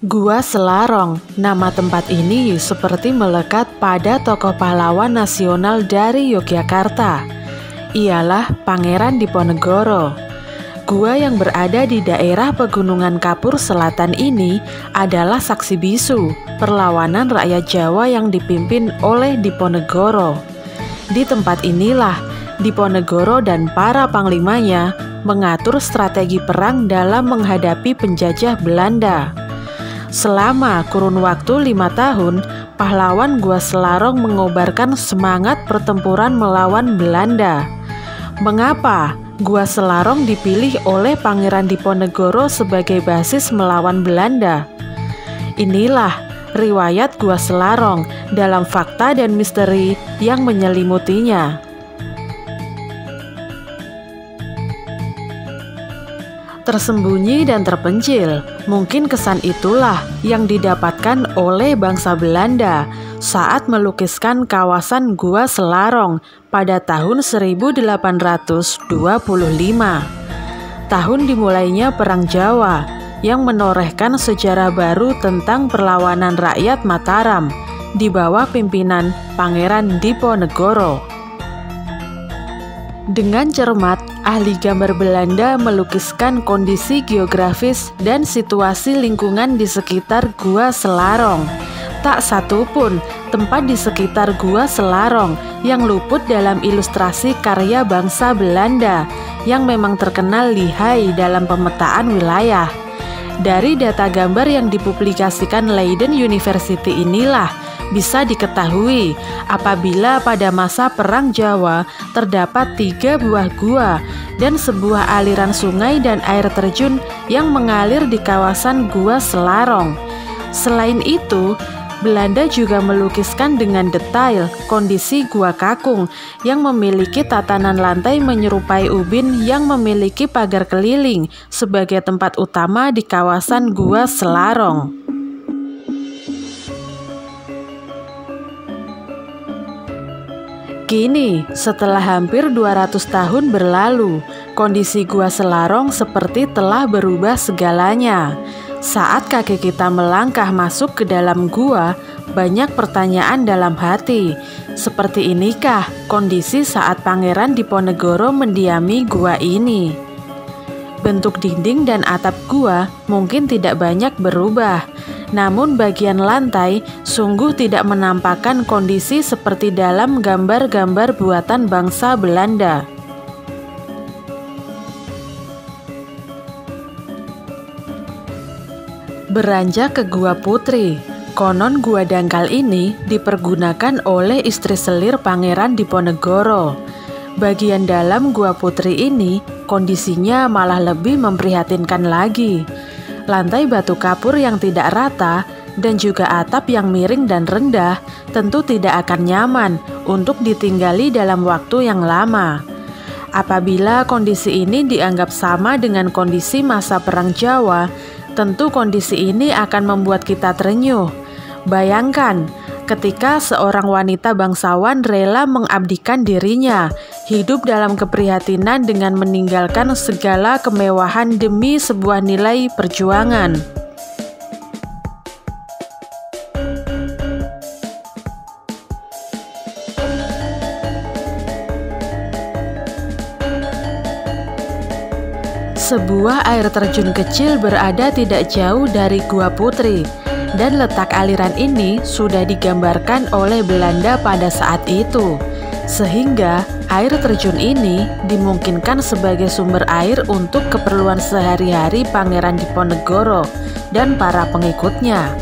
Gua Selarong, nama tempat ini seperti melekat pada tokoh pahlawan nasional dari Yogyakarta. Ialah Pangeran Diponegoro. Gua yang berada di daerah Pegunungan Kapur Selatan ini adalah saksi bisu perlawanan rakyat Jawa yang dipimpin oleh Diponegoro. Di tempat inilah Diponegoro dan para panglimanya mengatur strategi perang dalam menghadapi penjajah Belanda. Selama kurun waktu lima tahun, pahlawan Gua Selarong mengobarkan semangat pertempuran melawan Belanda. Mengapa Gua Selarong dipilih oleh Pangeran Diponegoro sebagai basis melawan Belanda? Inilah riwayat Gua Selarong dalam fakta dan misteri yang menyelimutinya. Tersembunyi dan terpencil, mungkin kesan itulah yang didapatkan oleh bangsa Belanda saat melukiskan kawasan Gua Selarong pada tahun 1825. Tahun dimulainya Perang Jawa yang menorehkan sejarah baru tentang perlawanan rakyat Mataram di bawah pimpinan Pangeran Diponegoro. Dengan cermat, ahli gambar Belanda melukiskan kondisi geografis dan situasi lingkungan di sekitar Gua Selarong. Tak satu pun tempat di sekitar Gua Selarong yang luput dalam ilustrasi karya bangsa Belanda yang memang terkenal lihai dalam pemetaan wilayah. Dari data gambar yang dipublikasikan Leiden University inilah bisa diketahui apabila pada masa Perang Jawa terdapat tiga buah gua dan sebuah aliran sungai dan air terjun yang mengalir di kawasan Gua Selarong. Selain itu, Belanda juga melukiskan dengan detail kondisi Gua Kakung yang memiliki tatanan lantai menyerupai ubin yang memiliki pagar keliling sebagai tempat utama di kawasan Gua Selarong. Kini, setelah hampir 200 tahun berlalu, kondisi Gua Selarong seperti telah berubah segalanya. Saat kaki kita melangkah masuk ke dalam gua, banyak pertanyaan dalam hati. Seperti inikah kondisi saat Pangeran Diponegoro mendiami gua ini? Bentuk dinding dan atap gua mungkin tidak banyak berubah, namun bagian lantai sungguh tidak menampakkan kondisi seperti dalam gambar-gambar buatan bangsa Belanda. Beranjak ke Gua Putri, konon Gua Dangkal ini dipergunakan oleh istri selir Pangeran Diponegoro. Bagian dalam Gua Putri ini kondisinya malah lebih memprihatinkan lagi lantai batu kapur yang tidak rata, dan juga atap yang miring dan rendah tentu tidak akan nyaman untuk ditinggali dalam waktu yang lama. Apabila kondisi ini dianggap sama dengan kondisi masa Perang Jawa, tentu kondisi ini akan membuat kita terenyuh. Bayangkan, ketika seorang wanita bangsawan rela mengabdikan dirinya, hidup dalam keprihatinan dengan meninggalkan segala kemewahan demi sebuah nilai perjuangan. Sebuah air terjun kecil berada tidak jauh dari Gua Putri, dan letak aliran ini sudah digambarkan oleh Belanda pada saat itu, sehingga air terjun ini dimungkinkan sebagai sumber air untuk keperluan sehari-hari Pangeran Diponegoro dan para pengikutnya.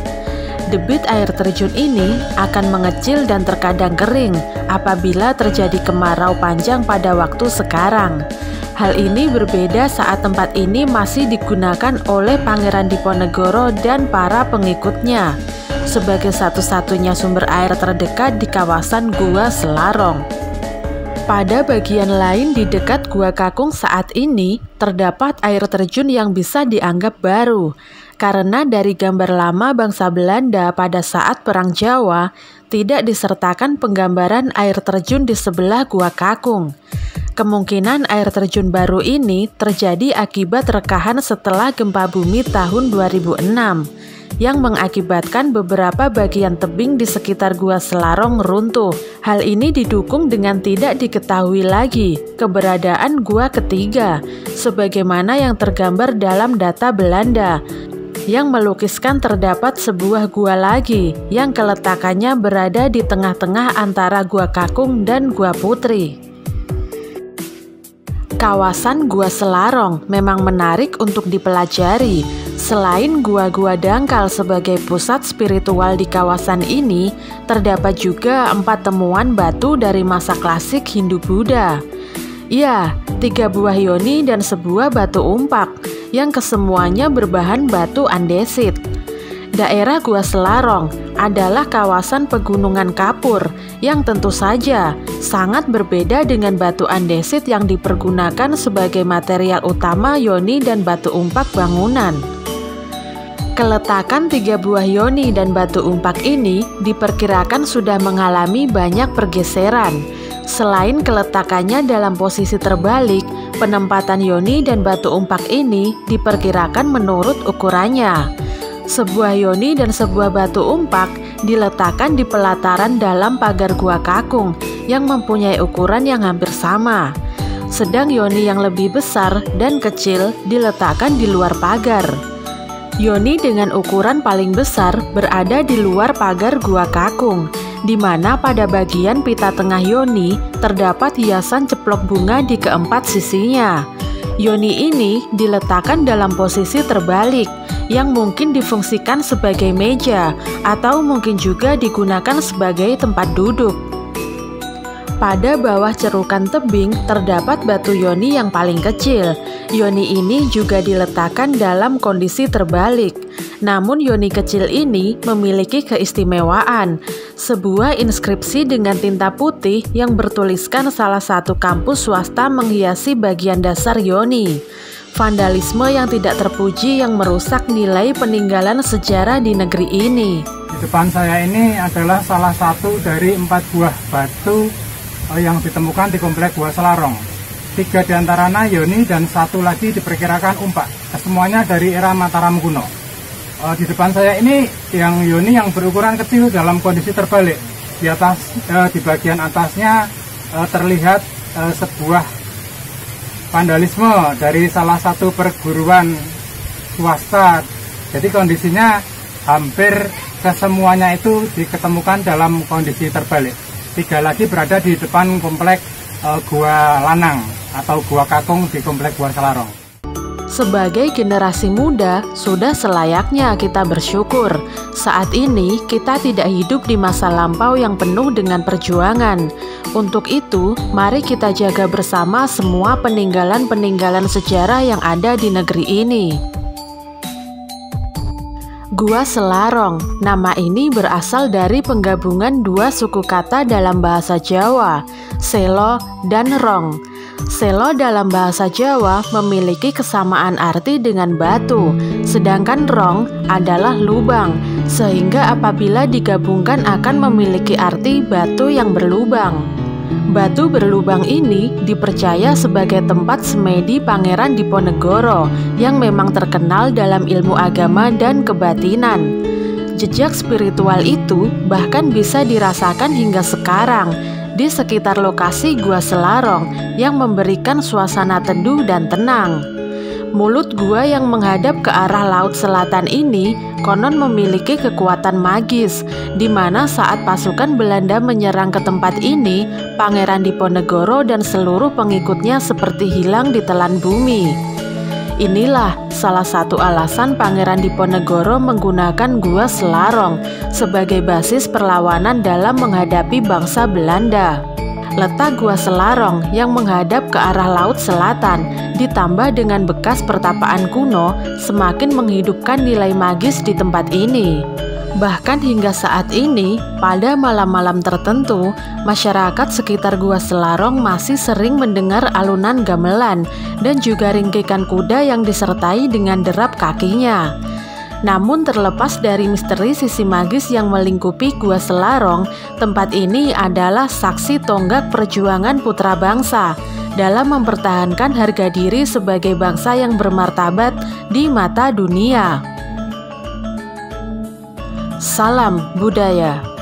Debit air terjun ini akan mengecil dan terkadang kering apabila terjadi kemarau panjang pada waktu sekarang. Hal ini berbeda saat tempat ini masih digunakan oleh Pangeran Diponegoro dan para pengikutnya sebagai satu-satunya sumber air terdekat di kawasan Gua Selarong. Pada bagian lain di dekat Gua Kakung saat ini terdapat air terjun yang bisa dianggap baru karena dari gambar lama bangsa Belanda pada saat Perang Jawa tidak disertakan penggambaran air terjun di sebelah Gua Kakung. Kemungkinan air terjun baru ini terjadi akibat rekahan setelah gempa bumi tahun 2006. Yang mengakibatkan beberapa bagian tebing di sekitar Gua Selarong runtuh. Hal ini didukung dengan tidak diketahui lagi keberadaan gua ketiga, sebagaimana yang tergambar dalam data Belanda yang melukiskan terdapat sebuah gua lagi yang keletakannya berada di tengah-tengah antara Gua Kakung dan Gua Putri. Kawasan Gua Selarong memang menarik untuk dipelajari. Selain gua-gua dangkal sebagai pusat spiritual di kawasan ini, terdapat juga empat temuan batu dari masa klasik Hindu-Buddha. Ya, tiga buah yoni dan sebuah batu umpak yang kesemuanya berbahan batu andesit. Daerah Gua Selarong adalah kawasan pegunungan kapur yang tentu saja sangat berbeda dengan batu andesit yang dipergunakan sebagai material utama yoni dan batu umpak bangunan. Keletakan tiga buah yoni dan batu umpak ini diperkirakan sudah mengalami banyak pergeseran. Selain keletakannya dalam posisi terbalik, Penempatan yoni dan batu umpak ini diperkirakan menurut ukurannya. Sebuah yoni dan sebuah batu umpak diletakkan di pelataran dalam pagar gua kakung yang mempunyai ukuran yang hampir sama. Sedang yoni yang lebih besar dan kecil diletakkan di luar pagar. Yoni dengan ukuran paling besar berada di luar pagar gua kakung di mana pada bagian pita tengah yoni terdapat hiasan ceplok bunga di keempat sisinya. Yoni ini diletakkan dalam posisi terbalik yang mungkin difungsikan sebagai meja atau mungkin juga digunakan sebagai tempat duduk. Pada bawah cerukan tebing terdapat batu yoni yang paling kecil. Yoni ini juga diletakkan dalam kondisi terbalik. Namun yoni kecil ini memiliki keistimewaan, sebuah inskripsi dengan tinta putih yang bertuliskan salah satu kampus swasta menghiasi bagian dasar yoni. Vandalisme yang tidak terpuji yang merusak nilai peninggalan sejarah di negeri ini. Di depan saya ini adalah salah satu dari empat buah batu eh, yang ditemukan di komplek Gua Selarong. Tiga di antaranya Yoni dan satu lagi diperkirakan umpak. Semuanya dari era Mataram kuno. Uh, di depan saya ini yang Yoni yang berukuran kecil dalam kondisi terbalik. Di atas, uh, di bagian atasnya uh, terlihat uh, sebuah vandalisme dari salah satu perguruan swasta. Jadi kondisinya hampir kesemuanya itu diketemukan dalam kondisi terbalik. Tiga lagi berada di depan komplek uh, Gua Lanang atau Gua Kakung di komplek Gua Selarong. Sebagai generasi muda, sudah selayaknya kita bersyukur. Saat ini, kita tidak hidup di masa lampau yang penuh dengan perjuangan. Untuk itu, mari kita jaga bersama semua peninggalan-peninggalan sejarah yang ada di negeri ini. Gua Selarong, nama ini berasal dari penggabungan dua suku kata dalam bahasa Jawa, Selo dan Rong. Selo dalam bahasa Jawa memiliki kesamaan arti dengan batu, sedangkan rong adalah lubang, sehingga apabila digabungkan akan memiliki arti batu yang berlubang. Batu berlubang ini dipercaya sebagai tempat semedi Pangeran Diponegoro yang memang terkenal dalam ilmu agama dan kebatinan. Jejak spiritual itu bahkan bisa dirasakan hingga sekarang di sekitar lokasi Gua Selarong yang memberikan suasana teduh dan tenang. Mulut gua yang menghadap ke arah laut selatan ini konon memiliki kekuatan magis, di mana saat pasukan Belanda menyerang ke tempat ini, Pangeran Diponegoro dan seluruh pengikutnya seperti hilang di telan bumi. Inilah salah satu alasan Pangeran Diponegoro menggunakan Gua Selarong sebagai basis perlawanan dalam menghadapi bangsa Belanda. Letak Gua Selarong yang menghadap ke arah laut selatan ditambah dengan bekas pertapaan kuno semakin menghidupkan nilai magis di tempat ini. Bahkan hingga saat ini, pada malam-malam tertentu, masyarakat sekitar Gua Selarong masih sering mendengar alunan gamelan dan juga ringkikan kuda yang disertai dengan derap kakinya. Namun terlepas dari misteri sisi magis yang melingkupi Gua Selarong, tempat ini adalah saksi tonggak perjuangan putra bangsa dalam mempertahankan harga diri sebagai bangsa yang bermartabat di mata dunia. Salam budaya.